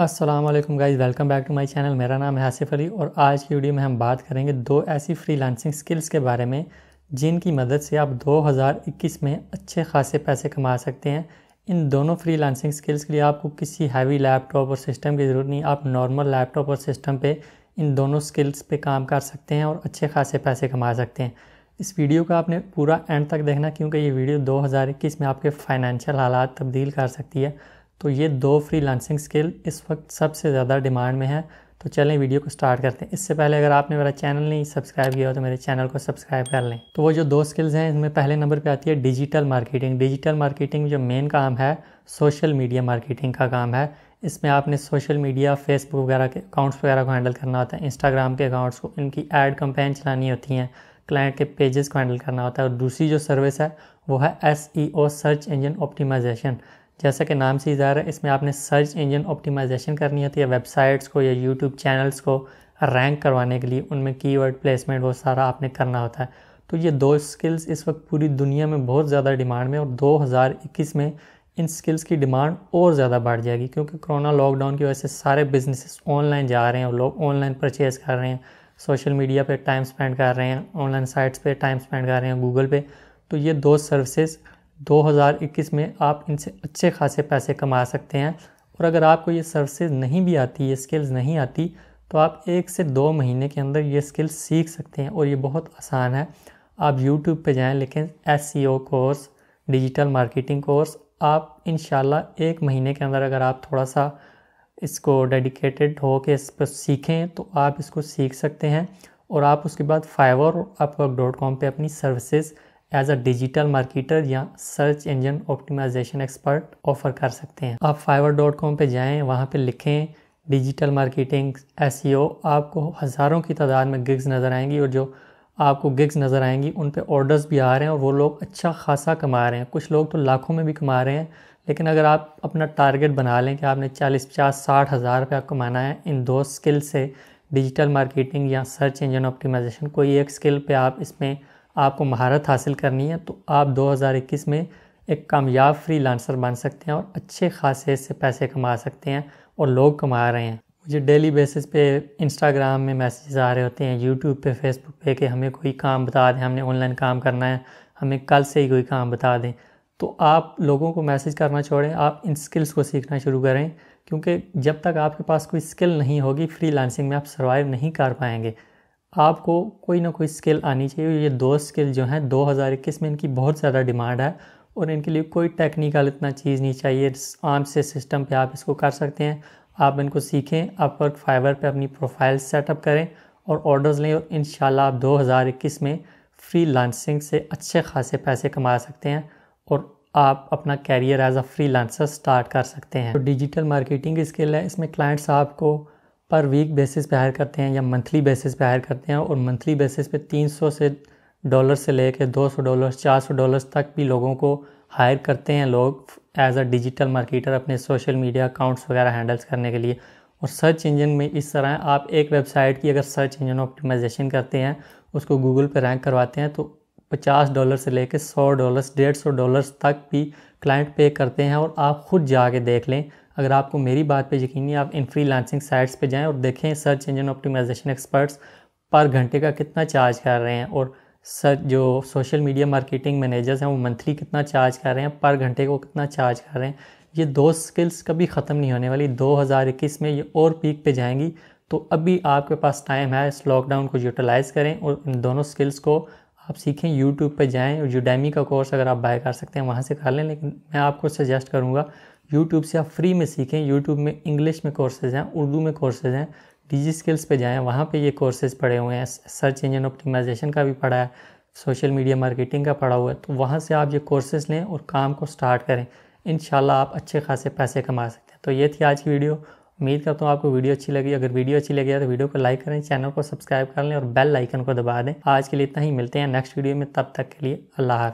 अस्सलाम वालेकुम guys welcome back to my channel मेरा नाम है आसिफ अली और आज की वीडियो में हम बात करेंगे दो ऐसी फ्रीलांसिंग स्किल्स के बारे में, जिनकी मदद से आप 2021 में अच्छे खासे पैसे कमा सकते हैं। इन दोनों फ्रीलांसिंग स्किल्स के लिए आपको किसी हैवी लैपटॉप और सिस्टम की ज़रूरत नहीं। आप नॉर्मल लैपटॉप और सिस्टम पे इन दोनों स्किल्स पे काम कर सकते हैं और अच्छे खासे पैसे कमा सकते हैं। इस वीडियो का आपने पूरा एंड तक देखना, क्योंकि ये वीडियो 2021 में आपके फाइनेंशियल हालात तब्दील कर सकती है। तो ये दो फ्री लांसिंग स्किल इस वक्त सबसे ज़्यादा डिमांड में है। तो चलें वीडियो को स्टार्ट करते हैं। इससे पहले अगर आपने मेरा चैनल नहीं सब्सक्राइब किया हो तो मेरे चैनल को सब्सक्राइब कर लें। तो वो जो दो स्किल्स हैं इसमें पहले नंबर पे आती है डिजिटल मार्केटिंग डिजिटल मार्केटिंग जो मेन काम है सोशल मीडिया मार्केटिंग का काम है। इसमें आपने सोशल मीडिया फेसबुक वगैरह के अकाउंट्स वगैरह को हैंडल करना होता है। इंस्टाग्राम के अकाउंट्स को, इनकी एड कंपेन चलानी होती हैं। क्लाइंट के पेजेस को हैंडल करना होता है। और दूसरी जो सर्विस है, वो है ओ सर्च इंजन ऑप्टिमाइजेशन जैसा कि नाम से ज़ाहिर है, इसमें आपने सर्च इंजन ऑप्टिमाइजेशन करनी होती है, वेबसाइट्स को या यूट्यूब चैनल्स को रैंक करवाने के लिए, उनमें कीवर्ड प्लेसमेंट वो सारा आपने करना होता है। तो ये दो स्किल्स इस वक्त पूरी दुनिया में बहुत ज़्यादा डिमांड में और 2021 में इन स्किल्स की डिमांड और ज़्यादा बढ़ जाएगी, क्योंकि कोरोना लॉकडाउन की वजह से सारे बिजनेसेस ऑनलाइन जा रहे हैं और लोग ऑनलाइन परचेज़ कर रहे हैं, सोशल मीडिया पे टाइम स्पेंड कर रहे हैं, ऑनलाइन साइट्स पे टाइम स्पेंड कर रहे हैं, गूगल पे। तो ये दो सर्विसेज़ 2021 में आप इनसे अच्छे खासे पैसे कमा सकते हैं। और अगर आपको ये सर्विसेज़ नहीं भी आती, ये स्किल्स नहीं आती तो आप एक से दो महीने के अंदर ये स्किल्स सीख सकते हैं और ये बहुत आसान है। आप यूट्यूब पे जाएँ लेकिन एस कोर्स डिजिटल मार्केटिंग कोर्स आप इन एक महीने के अंदर अगर आप थोड़ा सा इसको डेडिकेटेड हो के इस पर सीखें तो आप इसको सीख सकते हैं। और आप उसके बाद फाइवर और अपवर्क डॉट कॉम पर अपनी services as a digital marketer या search engine optimisation expert offer कर सकते हैं। आप फाइवर डॉट कॉम पर जाएँ, वहाँ पर लिखें डिजिटल मार्केटिंग एसईओ आपको हज़ारों की तादाद में गिग्स नज़र आएँगी और जो आपको गिग्स नज़र आएँगी, उन पे ऑर्डर्स भी आ रहे हैं और वो लोग अच्छा खासा कमा रहे हैं। कुछ लोग तो लाखों में भी कमा रहे हैं, लेकिन अगर आप अपना टारगेट बना लें कि आपने चालीस, पचास, साठ हज़ार रुपया कमाना है, इन दो स्किल से डिजिटल मार्केटिंग या सर्च इंजन ऑप्टिमाइजेशन कोई एक स्किल पे आप इसमें आपको महारत हासिल करनी है तो आप 2021 में एक कामयाब फ्री लांसर बन सकते हैं और अच्छे खासे से पैसे कमा सकते हैं और लोग कमा रहे हैं। मुझे डेली बेसिस पे इंस्टाग्राम में मैसेज आ रहे होते हैं यूट्यूब पे फेसबुक पे कि हमें कोई काम बता दें, हमने ऑनलाइन काम करना है, हमें कल से ही कोई काम बता दें। तो आप लोगों को मैसेज करना छोड़ें, आप इन स्किल्स को सीखना शुरू करें, क्योंकि जब तक आपके पास कोई स्किल नहीं होगी फ्री में आप सर्वाइव नहीं कर पाएँगे। आपको कोई ना कोई स्किल आनी चाहिए। ये दो स्किल जो हैं 2021 में इनकी बहुत ज़्यादा डिमांड है और इनके लिए कोई टेक्निकल इतना चीज़ नहीं चाहिए। आम से सिस्टम पे आप इसको कर सकते हैं। आप इनको सीखें आप वर्क फाइवर पर अपनी प्रोफ़ाइल सेटअप करें और ऑर्डर्स लें और इन आप 2021 में फ्री लांसिंग से अच्छे खासे पैसे कमा सकते हैं और आप अपना career as a free start कर सकते हैं। तो डिजिटल मार्केटिंग स्किल है। इसमें क्लाइंट्स आपको पर वीक बेसिस पे हायर करते हैं या मंथली बेसिस पे हायर करते हैं और मंथली बेसिस पे 300 से डॉलर से लेकर 200 डॉलर 400 डॉलर तक भी लोगों को हायर करते हैं लोग एज अ डिजिटल मार्केटर अपने सोशल मीडिया अकाउंट्स वगैरह हैंडल्स करने के लिए। और सर्च इंजन में इस तरह आप एक वेबसाइट की अगर सर्च इंजन ऑप्टिमाइजेशन करते हैं, उसको गूगल पर रैंक करवाते हैं तो 50 डॉलर से लेकर 100 डॉलर्स डेढ़ सौ डॉलर्स तक भी क्लाइंट पे करते हैं और आप ख़ुद जाके देख लें अगर आपको मेरी बात पे यकीन नहीं आप इन फ्री लांसिंग साइट्स पे जाएँ और देखें सर्च इंजन ऑप्टिमाइजेशन एक्सपर्ट्स पर घंटे का कितना चार्ज कर रहे हैं और सर, जो सोशल मीडिया मार्केटिंग मैनेजर्स हैं, वो मंथली कितना चार्ज कर रहे हैं, पर घंटे को कितना चार्ज कर रहे हैं, ये दो स्किल्स कभी ख़त्म नहीं होने वाली। 2021 में ये और पीक पे जाएँगी तो अभी आपके पास टाइम है, इस लॉकडाउन को यूटिलाइज़ करें और इन दोनों स्किल्स को आप सीखें यूट्यूब पे जाएँ और यूडेमी का कोर्स अगर आप बाय कर सकते हैं, वहाँ से कर लें, लेकिन मैं आपको सजेस्ट करूँगा यूट्यूब से आप फ्री में सीखें यूट्यूब में इंग्लिश में कोर्सेज हैं उर्दू में कोर्सेज हैं डिजी स्किल्स पे जाएँ, वहाँ पे ये कोर्सेज पड़े हुए हैं सर्च इंजन ऑप्टिमाइजेशन का भी पढ़ा है सोशल मीडिया मार्केटिंग का पढ़ा हुआ है तो वहाँ से आप ये कोर्सेज लें और काम को स्टार्ट करें। इन आप अच्छे खासे पैसे कमा सकते हैं। तो ये थी आज की वीडियो उम्मीद करता हूँ आपको वीडियो अच्छी लगी। अगर वीडियो अच्छी लगी तो वीडियो को लाइक करें चैनल को सब्सक्राइब कर लें और बेल आइकन को दबा दें। आज के लिए इतना ही। मिलते हैं नेक्स्ट वीडियो में। तब तक के लिए अल्लाह हाफ़